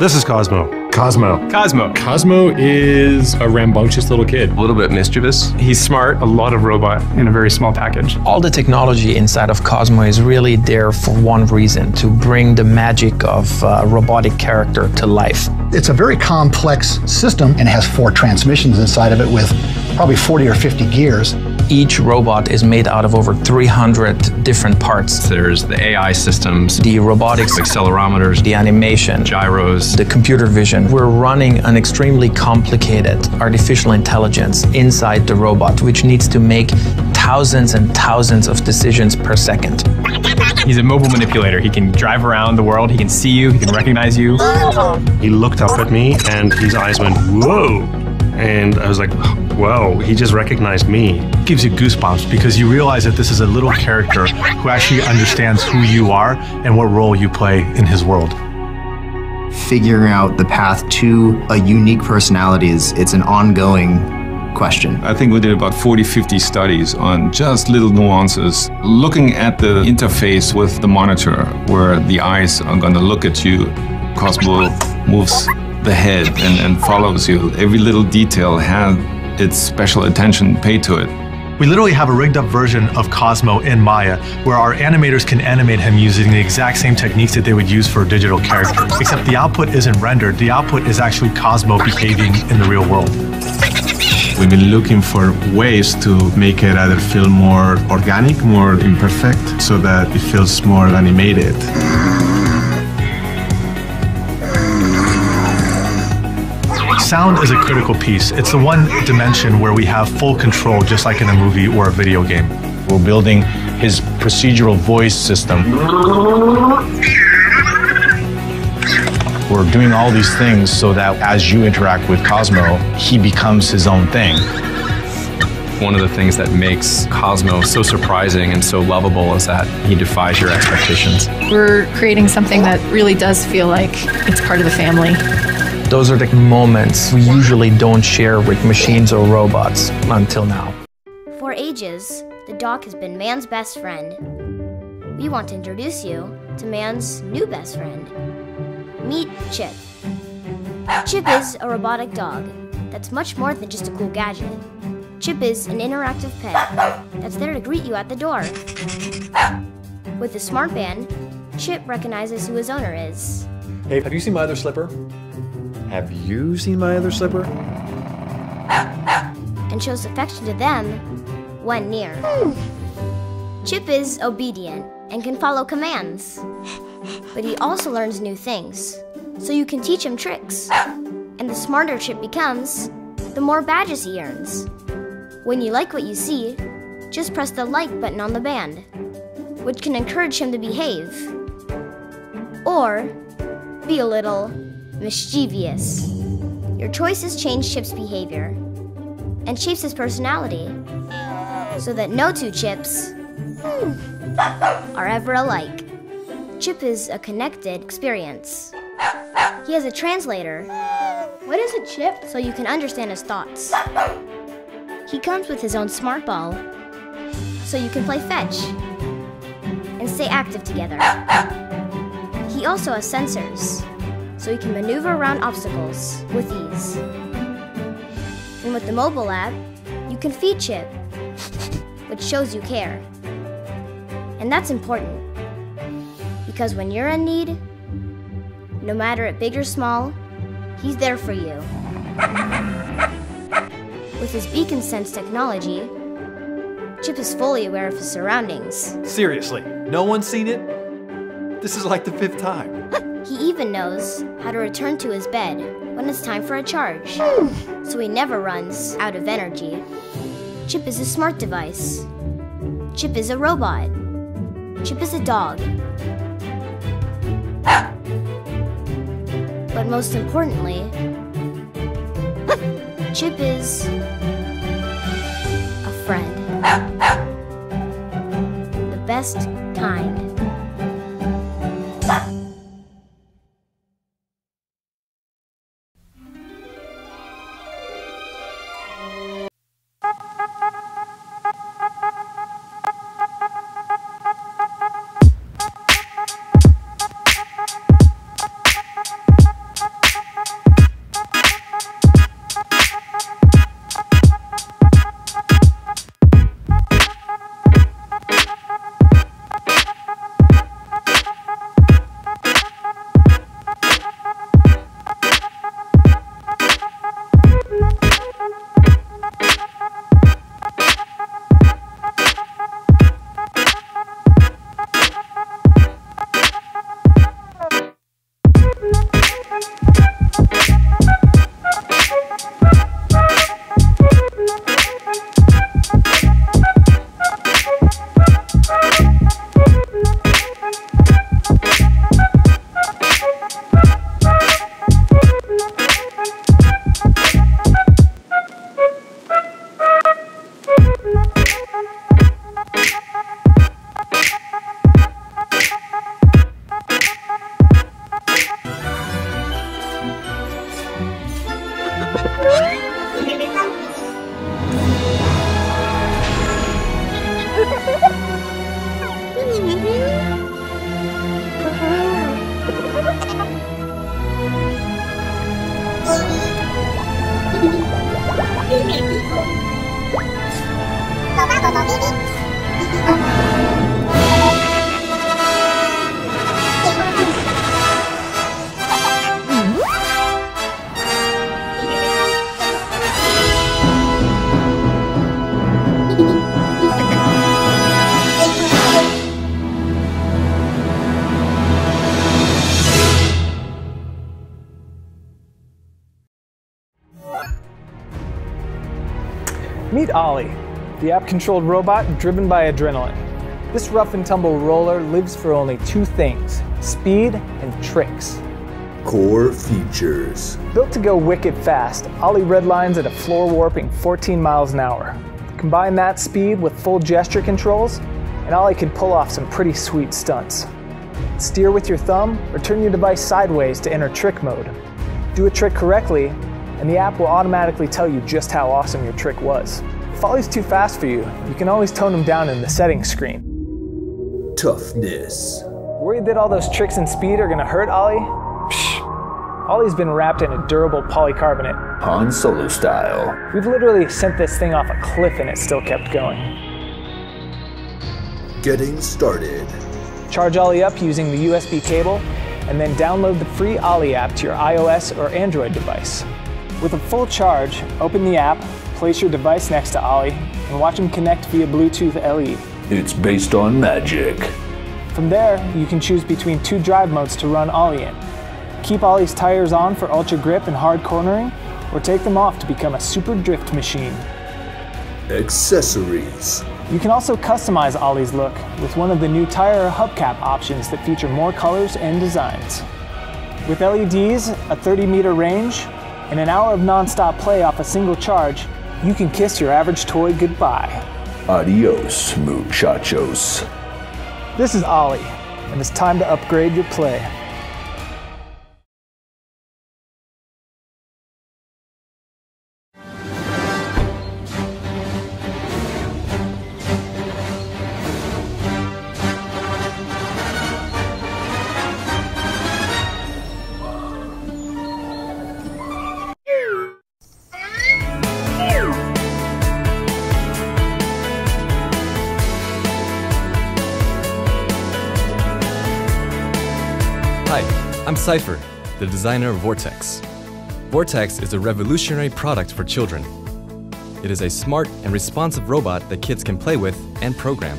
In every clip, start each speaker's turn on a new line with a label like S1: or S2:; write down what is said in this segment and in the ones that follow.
S1: This is Cozmo.
S2: Cozmo.
S3: Cozmo.
S2: Cozmo is a rambunctious little kid.
S4: A little bit mischievous.
S3: He's smart. A lot of robot in a very small package.
S5: All the technology inside of Cozmo is really there for one reason to bring the magic of uh, robotic character to life.
S6: It's a very complex system and has four transmissions inside of it with probably 40 or 50 gears.
S5: Each robot is made out of over 300 different parts.
S4: There's the AI systems,
S5: the robotics,
S4: accelerometers,
S5: the animation,
S4: gyros,
S5: the computer vision. We're running an extremely complicated artificial intelligence inside the robot, which needs to make thousands and thousands of decisions per second.
S3: He's a mobile manipulator. He can drive around the world. He can see you. He can recognize you.
S1: He looked up at me and his eyes went, whoa. And I was like, whoa, he just recognized me.
S7: It gives you goosebumps because you realize that this is a little character who actually understands who you are and what role you play in his world.
S8: Figuring out the path to a unique personality is it's an ongoing question.
S9: I think we did about 40, 50 studies on just little nuances, looking at the interface with the monitor where the eyes are going to look at you. Cozmo moves the head and, and follows you. Every little detail has its special attention paid to it.
S7: We literally have a rigged up version of Cozmo in Maya where our animators can animate him using the exact same techniques that they would use for a digital character. Except the output isn't rendered, the output is actually Cozmo behaving in the real world.
S10: We've been looking for ways to make it either feel more organic, more imperfect, so that it feels more animated.
S7: Sound is a critical piece. It's the one dimension where we have full control, just like in a movie or a video game.
S11: We're building his procedural voice system. We're doing all these things so that as you interact with Cozmo, he becomes his own thing.
S4: One of the things that makes Cozmo so surprising and so lovable is that he defies your expectations.
S12: We're creating something that really does feel like it's part of the family.
S5: Those are the moments we usually don't share with machines or robots until now.
S13: For ages, the dog has been man's best friend. We want to introduce you to man's new best friend. Meet Chip. Chip is a robotic dog that's much more than just a cool gadget. Chip is an interactive pet that's there to greet you at the door. With a smart band, Chip recognizes who his owner is.
S14: Hey, have you seen my other slipper? Have you seen my other slipper?
S13: And shows affection to them when near. Chip is obedient and can follow commands. But he also learns new things, so you can teach him tricks. And the smarter Chip becomes, the more badges he earns. When you like what you see, just press the like button on the band, which can encourage him to behave. Or be a little mischievous. Your choices change Chip's behavior and shapes his personality, so that no two Chips are ever alike. Chip is a connected experience. He has a translator. What is a chip? So you can understand his thoughts. He comes with his own smart ball, so you can play fetch and stay active together. He also has sensors, so he can maneuver around obstacles with ease. And with the mobile app, you can feed Chip, which shows you care. And that's important, because when you're in need, no matter it big or small, he's there for you. With his beacon sense technology, Chip is fully aware of his surroundings.
S14: Seriously, no one's seen it? This is like the fifth time.
S13: even knows how to return to his bed when it's time for a charge, so he never runs out of energy. Chip is a smart device. Chip is a robot. Chip is a dog. But most importantly, Chip is a friend. The best kind.
S15: Meet Ollie, the app-controlled robot driven by adrenaline. This rough and tumble roller lives for only two things, speed and tricks.
S16: Core features.
S15: Built to go wicked fast, Ollie redlines at a floor warping 14 miles an hour. Combine that speed with full gesture controls, and Ollie can pull off some pretty sweet stunts. Steer with your thumb or turn your device sideways to enter trick mode. Do a trick correctly, and the app will automatically tell you just how awesome your trick was. If Ollie's too fast for you, you can always tone him down in the settings screen.
S16: Toughness.
S15: Worried that all those tricks and speed are gonna hurt Ollie? Psh, Ollie's been wrapped in a durable polycarbonate.
S16: Han Solo style.
S15: We've literally sent this thing off a cliff and it still kept going.
S16: Getting started.
S15: Charge Ollie up using the USB cable, and then download the free Ollie app to your iOS or Android device. With a full charge, open the app, place your device next to Ollie, and watch him connect via Bluetooth LE.
S16: It's based on magic.
S15: From there, you can choose between two drive modes to run Ollie in. Keep Ollie's tires on for ultra grip and hard cornering, or take them off to become a super drift machine.
S16: Accessories.
S15: You can also customize Ollie's look with one of the new tire hubcap options that feature more colors and designs. With LEDs, a 30 meter range, and an hour of non-stop play off a single charge, you can kiss your average toy goodbye.
S16: Adios, muchachos.
S15: This is Ollie, and it's time to upgrade your play.
S17: Hi, I'm Cypher, the designer of Vortex. Vortex is a revolutionary product for children. It is a smart and responsive robot that kids can play with and program.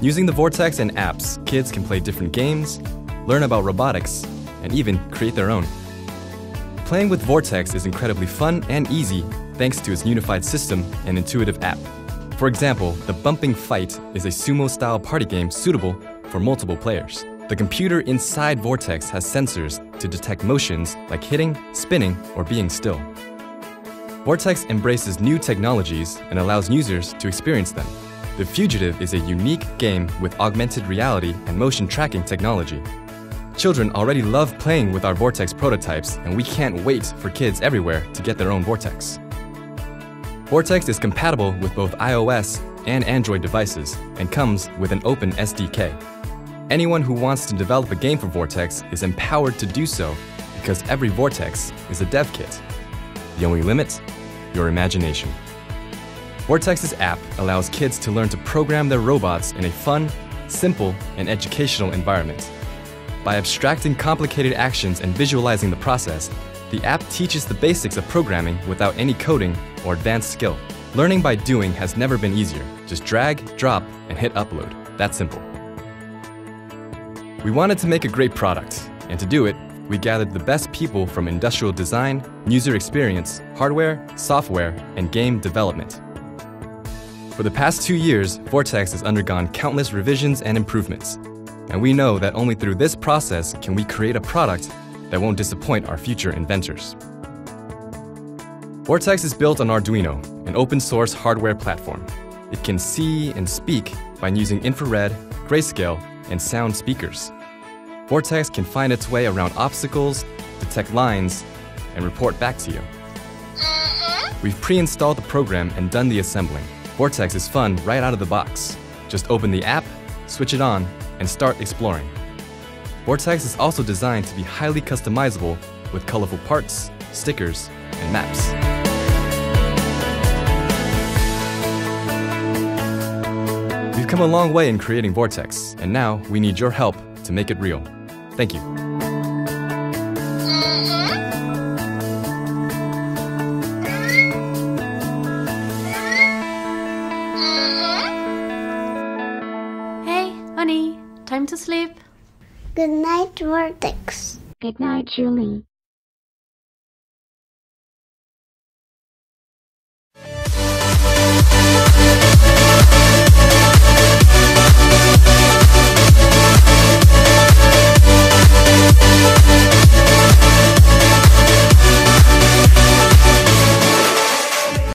S17: Using the Vortex and apps, kids can play different games, learn about robotics, and even create their own. Playing with Vortex is incredibly fun and easy thanks to its unified system and intuitive app. For example, the Bumping Fight is a sumo style party game suitable for multiple players. The computer inside Vortex has sensors to detect motions like hitting, spinning, or being still. Vortex embraces new technologies and allows users to experience them. The Fugitive is a unique game with augmented reality and motion tracking technology. Children already love playing with our Vortex prototypes, and we can't wait for kids everywhere to get their own Vortex. Vortex is compatible with both iOS and Android devices and comes with an open SDK. Anyone who wants to develop a game for Vortex is empowered to do so because every Vortex is a dev kit. The only limit? Your imagination. Vortex's app allows kids to learn to program their robots in a fun, simple, and educational environment. By abstracting complicated actions and visualizing the process, the app teaches the basics of programming without any coding or advanced skill. Learning by doing has never been easier. Just drag, drop, and hit upload. That simple. We wanted to make a great product, and to do it, we gathered the best people from industrial design, user experience, hardware, software, and game development. For the past two years, Vortex has undergone countless revisions and improvements. And we know that only through this process can we create a product that won't disappoint our future inventors. Vortex is built on Arduino, an open source hardware platform. It can see and speak by using infrared, grayscale, and sound speakers. Vortex can find its way around obstacles, detect lines, and report back to you. Mm-hmm. We've pre-installed the program and done the assembling. Vortex is fun right out of the box. Just open the app, switch it on, and start exploring. Vortex is also designed to be highly customizable with colorful parts, stickers, and maps. Come a long way in creating Vortex, and now we need your help to make it real. Thank you.
S18: Hey, honey, time to sleep.
S19: Good night, Vortex.
S18: Good night, Julie.